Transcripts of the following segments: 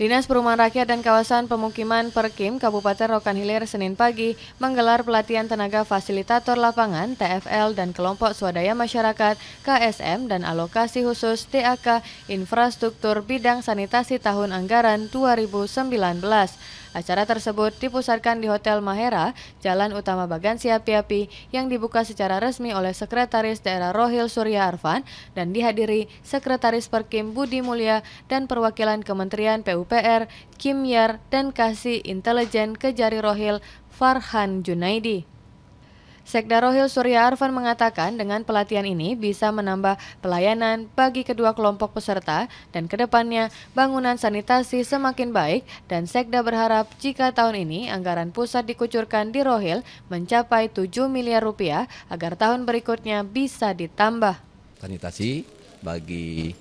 Dinas Perumahan Rakyat dan Kawasan Pemukiman Perkim Kabupaten Rokan Hilir Senin pagi menggelar pelatihan tenaga fasilitator lapangan TFL dan kelompok swadaya masyarakat KSM dan alokasi khusus DAK infrastruktur bidang sanitasi tahun anggaran 2019. Acara tersebut dipusatkan di Hotel Mahera, Jalan Utama Bagan Siapi-Api yang dibuka secara resmi oleh Sekretaris Daerah Rohil Surya Arfan dan dihadiri Sekretaris Perkim Budi Mulya dan perwakilan Kementerian PUPR, Kim Yar, dan Kasih Intelijen Kejari Rohil Farhan Junaidi. Sekda Rohil Surya Arfan mengatakan dengan pelatihan ini bisa menambah pelayanan bagi kedua kelompok peserta dan ke depannya bangunan sanitasi semakin baik dan Sekda berharap jika tahun ini anggaran pusat dikucurkan di Rohil mencapai 7 miliar rupiah agar tahun berikutnya bisa ditambah. Sanitasi bagi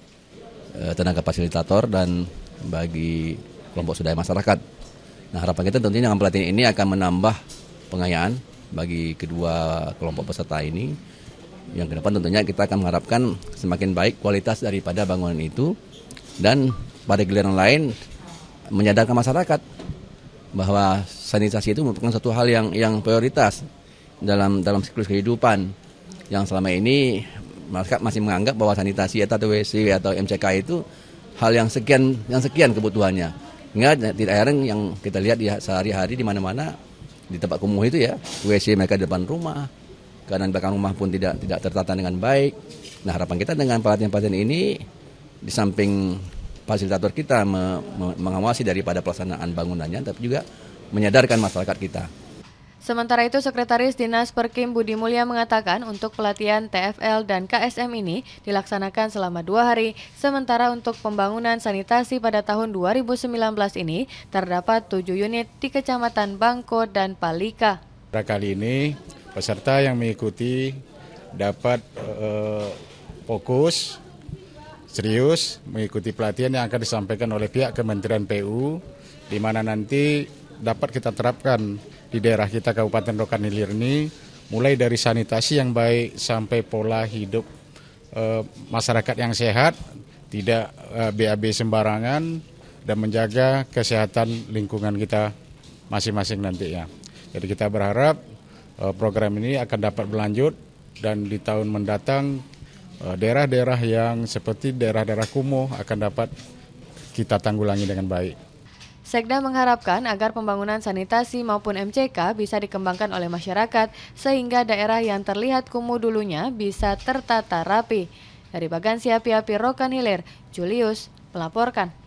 eh, tenaga fasilitator dan bagi kelompok swadaya masyarakat. Nah harapan kita tentunya dengan pelatihan ini akan menambah pengayaan bagi kedua kelompok peserta ini. Yang ke depan tentunya kita akan mengharapkan semakin baik kualitas daripada bangunan itu dan pada giliran lain menyadarkan masyarakat bahwa sanitasi itu merupakan satu hal yang yang prioritas dalam dalam siklus kehidupan yang selama ini masyarakat masih menganggap bahwa sanitasi atau WC atau MCK itu hal yang sekian yang sekian kebutuhannya. Ingat tidak heran yang kita lihat di sehari-hari di mana-mana di tempat kumuh itu ya. WC mereka di depan rumah. Kanan belakang rumah pun tidak tidak tertata dengan baik. Nah harapan kita dengan pelatihan-pelatihan ini di samping fasilitator kita me, me, mengawasi daripada pelaksanaan bangunannya tapi juga menyadarkan masyarakat kita Sementara itu, Sekretaris Dinas Perkim Budi Mulya mengatakan untuk pelatihan TFL dan KSM ini dilaksanakan selama dua hari, sementara untuk pembangunan sanitasi pada tahun 2019 ini terdapat tujuh unit di Kecamatan Bangko dan Palika. Pada kali ini, peserta yang mengikuti dapat uh, fokus, serius mengikuti pelatihan yang akan disampaikan oleh pihak Kementerian PU, di mana nanti dapat kita terapkan di daerah kita Kabupaten Rokan Hilir ini mulai dari sanitasi yang baik sampai pola hidup e, masyarakat yang sehat, tidak e, eh, BAB sembarangan dan menjaga kesehatan lingkungan kita masing-masing nanti ya. Jadi kita berharap e, program ini akan dapat berlanjut dan di tahun mendatang daerah-daerah yang seperti daerah-daerah kumuh akan dapat kita tanggulangi dengan baik. Sekda mengharapkan agar pembangunan sanitasi maupun MCK bisa dikembangkan oleh masyarakat sehingga daerah yang terlihat kumuh dulunya bisa tertata rapi. Dari Bagan Siapi Api Rokan Hilir, Julius melaporkan.